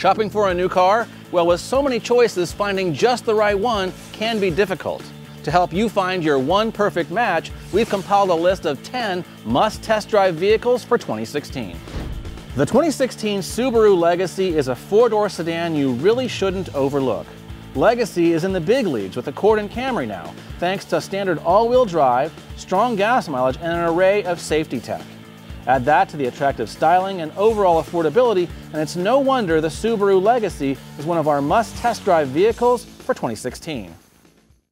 Shopping for a new car? Well, with so many choices, finding just the right one can be difficult. To help you find your one perfect match, we've compiled a list of 10 must test drive vehicles for 2016. The 2016 Subaru Legacy is a four-door sedan you really shouldn't overlook. Legacy is in the big leagues with the Accord and Camry now, thanks to standard all-wheel drive, strong gas mileage, and an array of safety tech. Add that to the attractive styling and overall affordability, and it's no wonder the Subaru Legacy is one of our must test drive vehicles for 2016.